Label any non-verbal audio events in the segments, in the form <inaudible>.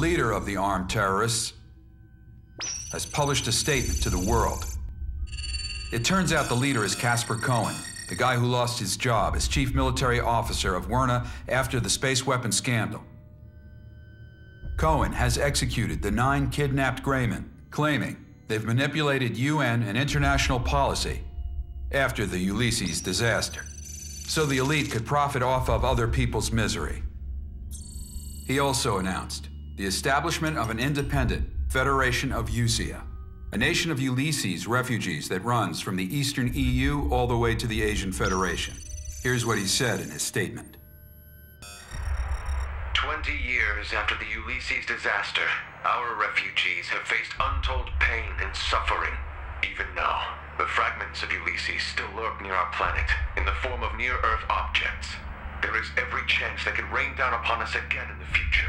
leader of the armed terrorists, has published a statement to the world. It turns out the leader is Casper Cohen, the guy who lost his job as chief military officer of Werna after the space weapon scandal. Cohen has executed the nine kidnapped Greymen, claiming they've manipulated UN and international policy after the Ulysses disaster, so the elite could profit off of other people's misery. He also announced the establishment of an independent Federation of Usia, a nation of Ulysses refugees that runs from the Eastern EU all the way to the Asian Federation. Here's what he said in his statement. 20 years after the Ulysses disaster, our refugees have faced untold pain and suffering. Even now, the fragments of Ulysses still lurk near our planet in the form of near-Earth objects. There is every chance they could rain down upon us again in the future,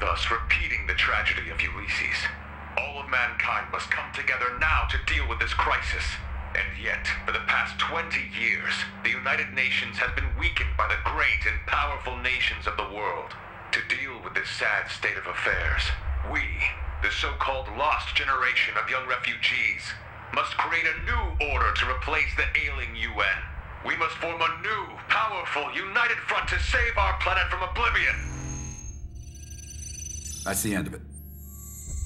thus repeating the tragedy of Ulysses. All of mankind must come together now to deal with this crisis. And yet, for the past 20 years, the United Nations has been weakened by the great and powerful nations of the world. To deal with this sad state of affairs, we, the so-called lost generation of young refugees, must create a new order to replace the ailing UN. We must form a new, powerful, united front to save our planet from oblivion. That's the end of it.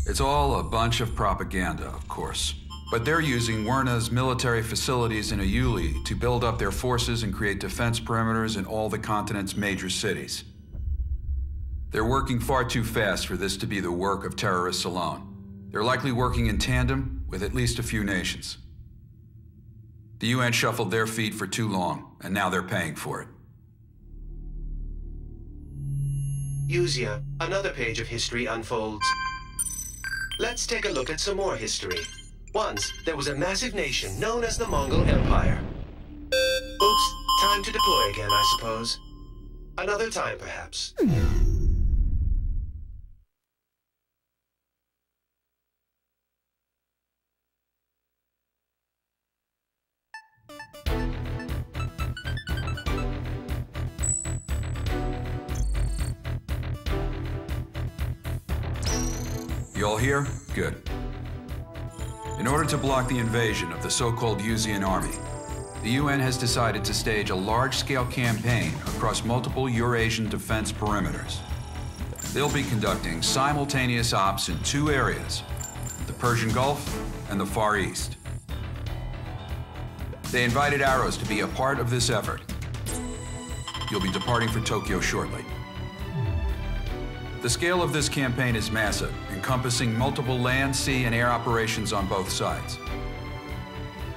It's all a bunch of propaganda, of course. But they're using Werna's military facilities in Ayuli to build up their forces and create defense perimeters in all the continent's major cities. They're working far too fast for this to be the work of terrorists alone. They're likely working in tandem with at least a few nations. The UN shuffled their feet for too long, and now they're paying for it. Usia, another page of history unfolds. Let's take a look at some more history. Once, there was a massive nation known as the Mongol Empire. Oops, time to deploy again, I suppose. Another time, perhaps. You all here? Good. In order to block the invasion of the so-called Usian army, the UN has decided to stage a large-scale campaign across multiple Eurasian defense perimeters. They'll be conducting simultaneous ops in two areas, the Persian Gulf and the Far East. They invited Arrows to be a part of this effort. You'll be departing for Tokyo shortly. The scale of this campaign is massive, encompassing multiple land, sea, and air operations on both sides.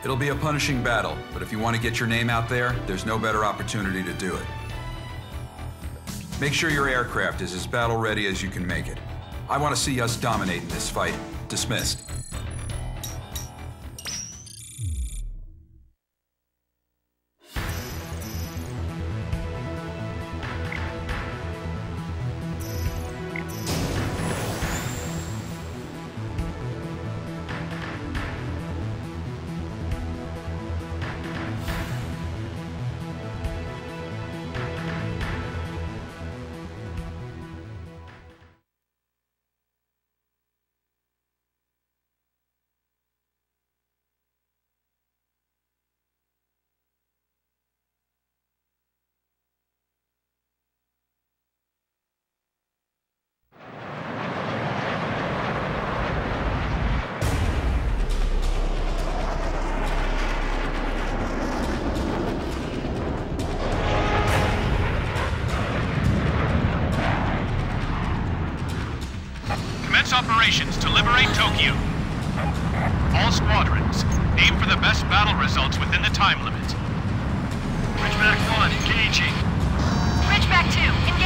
It'll be a punishing battle, but if you want to get your name out there, there's no better opportunity to do it. Make sure your aircraft is as battle ready as you can make it. I want to see us dominating this fight. Dismissed. Operations to liberate Tokyo. All squadrons, aim for the best battle results within the time limit. Ridgeback 1, engaging. Ridgeback 2,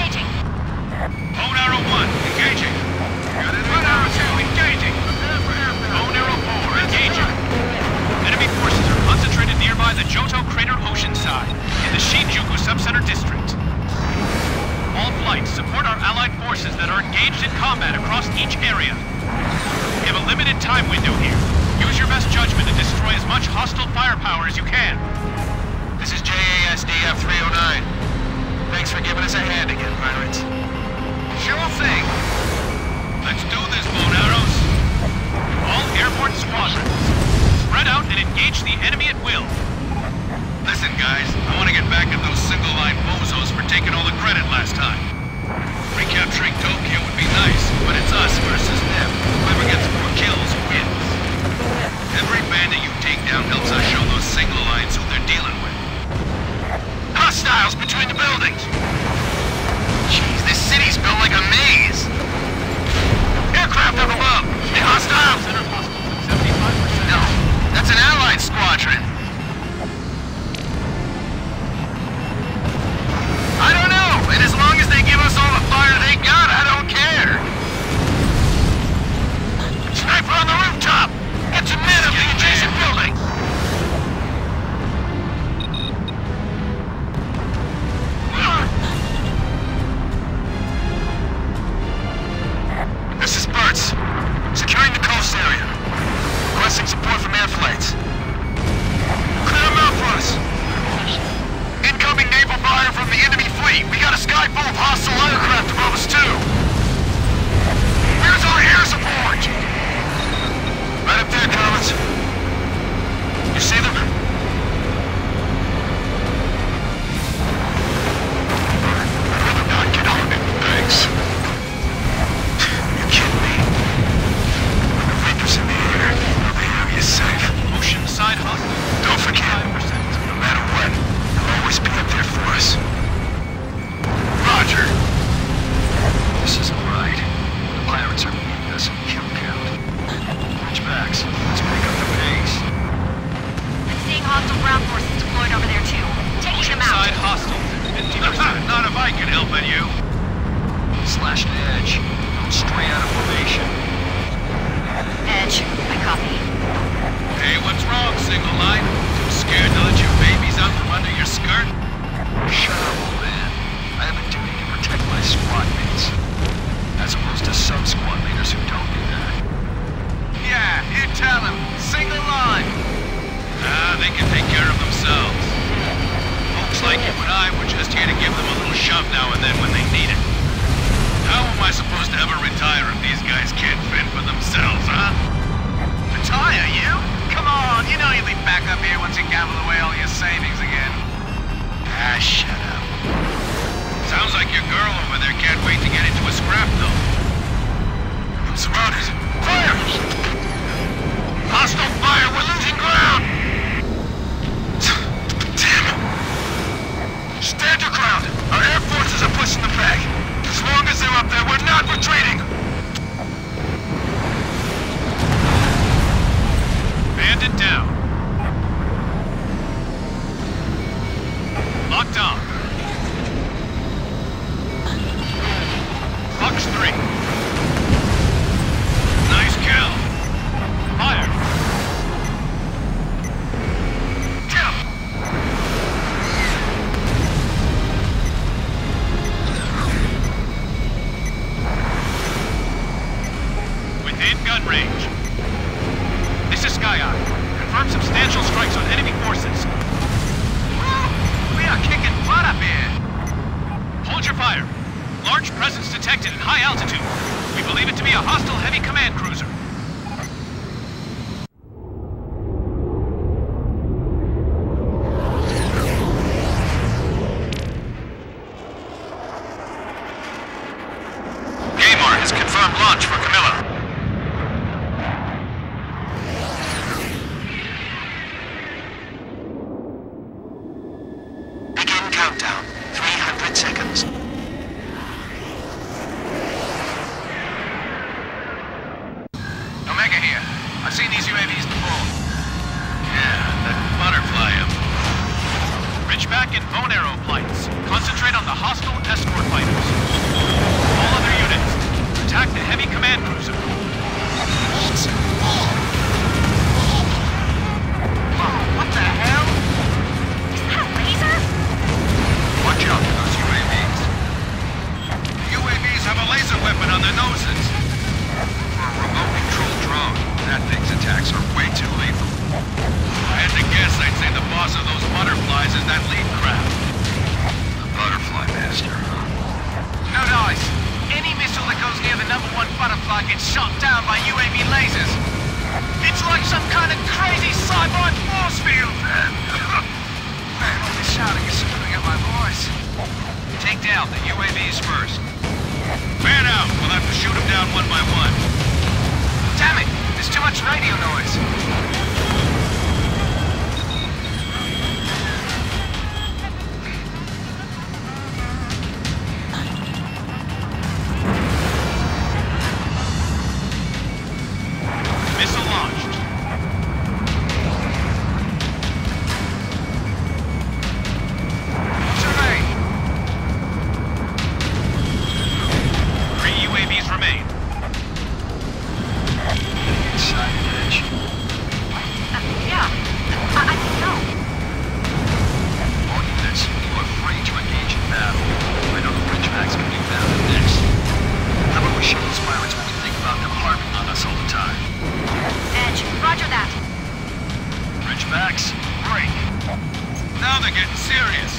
getting serious.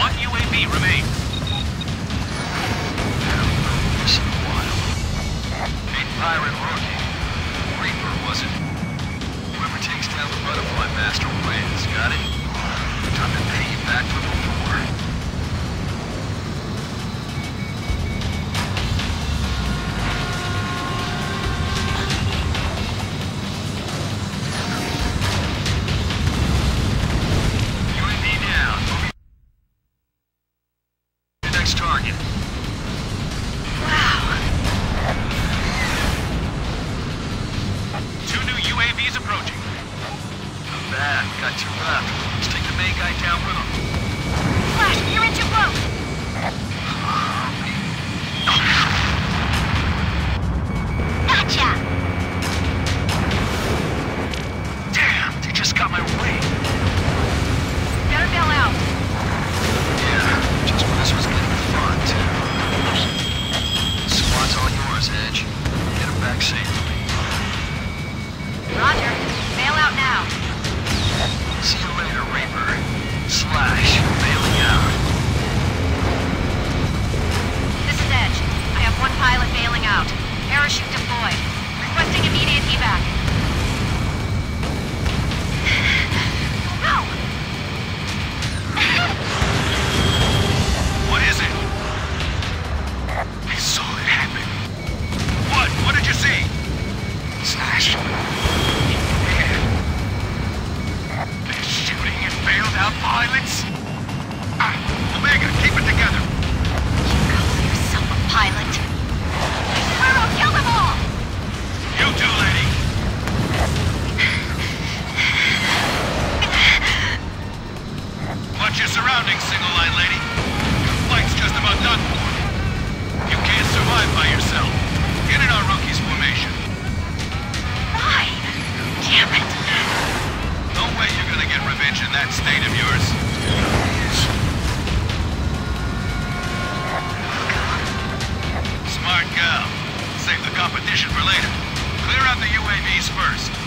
One UAV remains. Big pirate rookie. Reaper was it? Whoever takes down the butterfly master wins, got it? Time to pay you back for the war. downriver. in that state of yours. Smart girl. Save the competition for later. Clear out the UAVs first.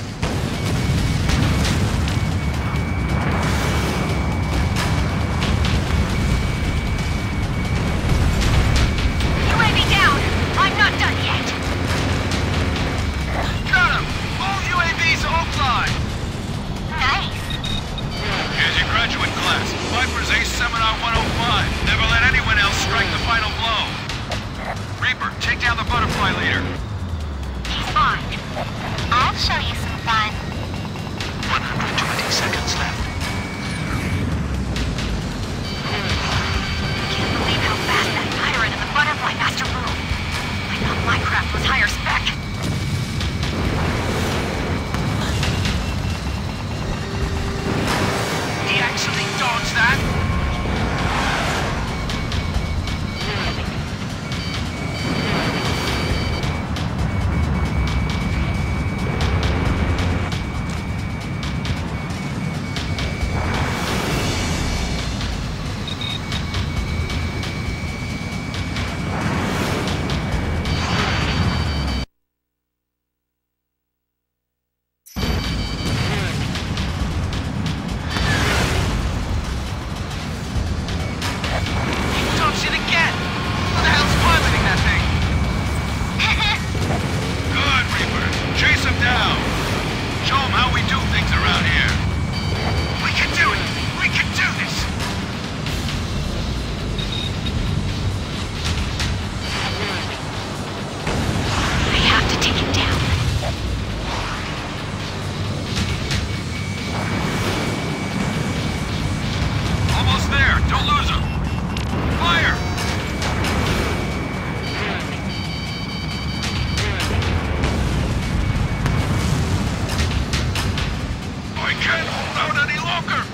I can't hold out any longer!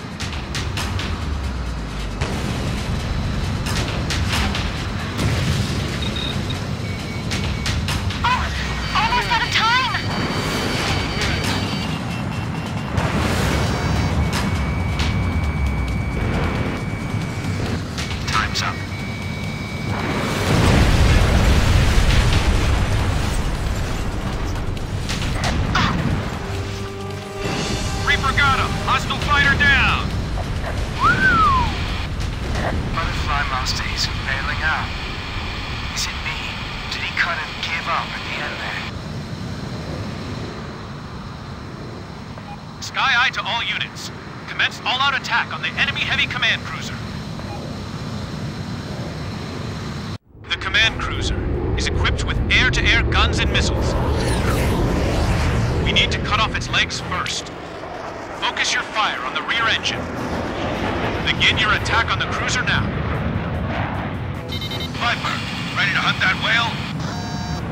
Sky Eye to all units. Commence all-out attack on the enemy heavy command cruiser. The command cruiser is equipped with air-to-air -air guns and missiles. We need to cut off its legs first. Focus your fire on the rear engine. Begin your attack on the cruiser now. Viper, ready to hunt that whale?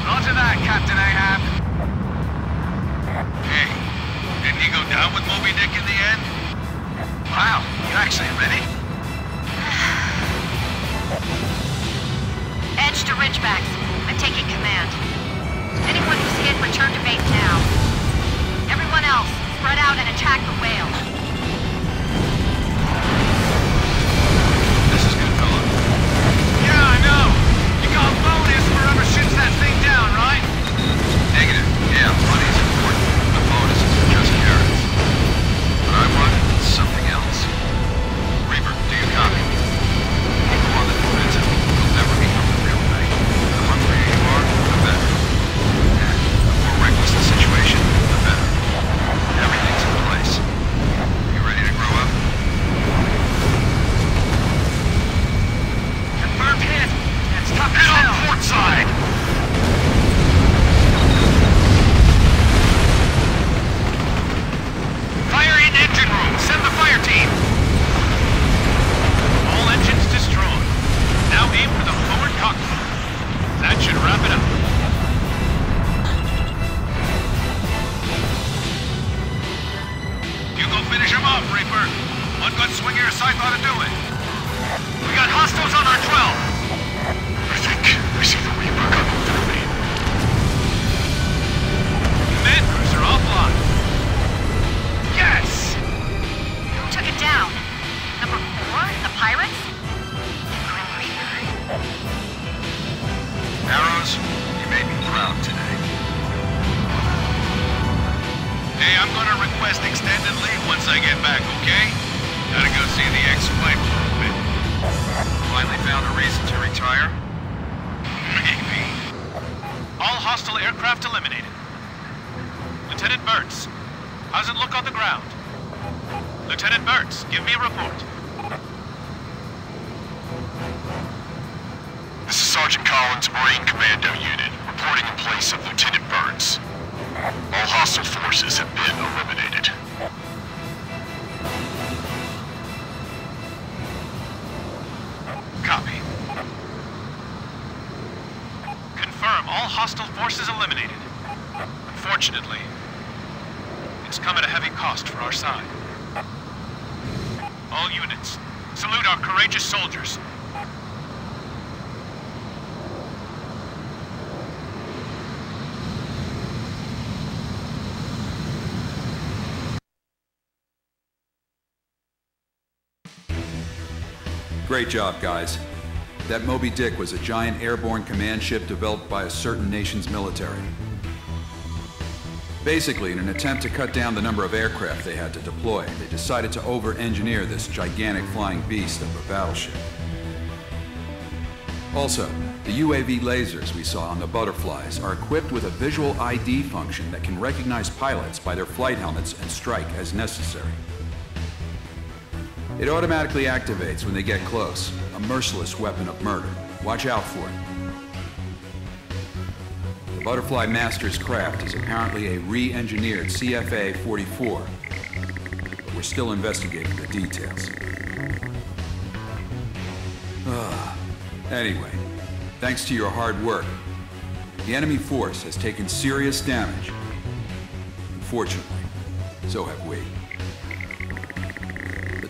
Roger that, Captain Ahab. Didn't he go down with Moby Dick in the end? Wow, you actually ready? <sighs> Edge to Ridgebacks. I'm taking command. Anyone who's hit, return to base now. Everyone else, spread out and attack the whale. Hey, I'm gonna request extended leave once I get back, okay? Gotta go see the ex-wife for a bit. Finally found a reason to retire? Maybe. All hostile aircraft eliminated. Lieutenant Burns, how's it look on the ground? Lieutenant Burns, give me a report. This is Sergeant Collins, Marine Commando Unit, reporting in place of Lieutenant Burns. All hostile forces have been eliminated. Copy. Confirm all hostile forces eliminated. Unfortunately, it's come at a heavy cost for our side. All units, salute our courageous soldiers. Great job, guys. That Moby Dick was a giant airborne command ship developed by a certain nation's military. Basically, in an attempt to cut down the number of aircraft they had to deploy, they decided to over-engineer this gigantic flying beast of a battleship. Also, the UAV lasers we saw on the butterflies are equipped with a visual ID function that can recognize pilots by their flight helmets and strike as necessary. It automatically activates when they get close, a merciless weapon of murder. Watch out for it. The Butterfly Master's craft is apparently a re-engineered CFA-44, but we're still investigating the details. Ah, anyway, thanks to your hard work, the enemy force has taken serious damage. Unfortunately, so have we.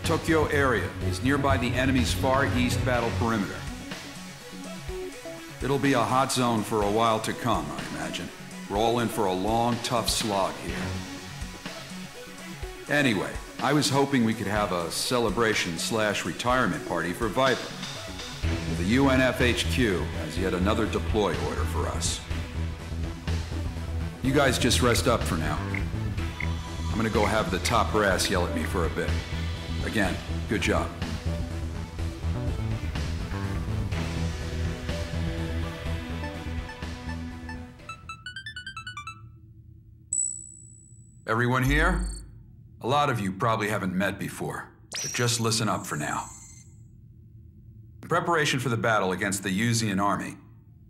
Tokyo area is nearby the enemy's far east battle perimeter. It'll be a hot zone for a while to come, I imagine. We're all in for a long, tough slog here. Anyway, I was hoping we could have a celebration slash retirement party for Viper. The UNFHQ has yet another deploy order for us. You guys just rest up for now. I'm gonna go have the top brass yell at me for a bit. Again, good job. Everyone here? A lot of you probably haven't met before, but just listen up for now. In preparation for the battle against the Usian army,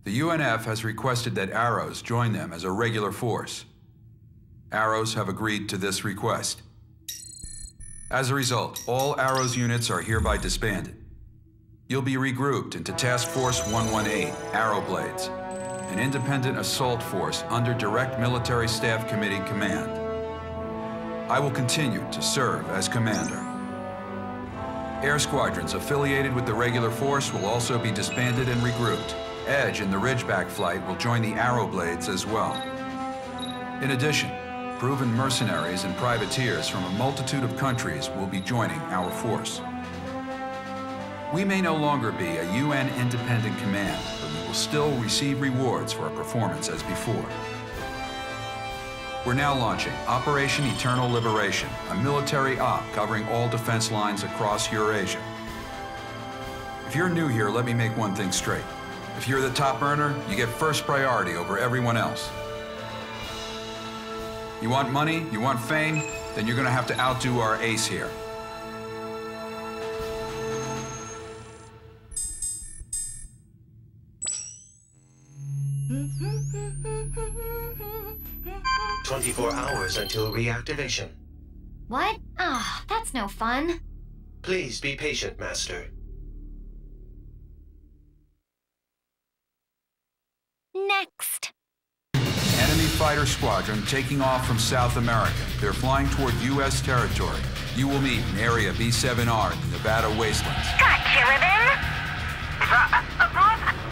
the UNF has requested that Arrows join them as a regular force. Arrows have agreed to this request. As a result, all Arrows units are hereby disbanded. You'll be regrouped into Task Force 118, Arrow Blades, an independent assault force under Direct Military Staff Committee command. I will continue to serve as commander. Air squadrons affiliated with the regular force will also be disbanded and regrouped. Edge and the Ridgeback flight will join the Arrow Blades as well. In addition, proven mercenaries and privateers from a multitude of countries will be joining our force. We may no longer be a UN independent command, but we will still receive rewards for our performance as before. We're now launching Operation Eternal Liberation, a military op covering all defense lines across Eurasia. If you're new here, let me make one thing straight. If you're the top earner, you get first priority over everyone else. You want money? You want fame? Then you're gonna have to outdo our ace here. Twenty-four hours until reactivation. What? Ah, that's no fun. Please be patient, Master. Next. Enemy fighter squadron taking off from South America. They're flying toward U.S. territory. You will meet in Area B7R in the Nevada wastelands. Gotcha, Ribbon!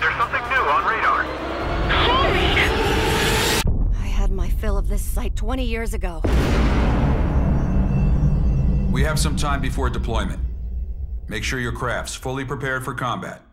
There's something new on radar. I had my fill of this site 20 years ago. We have some time before deployment. Make sure your craft's fully prepared for combat.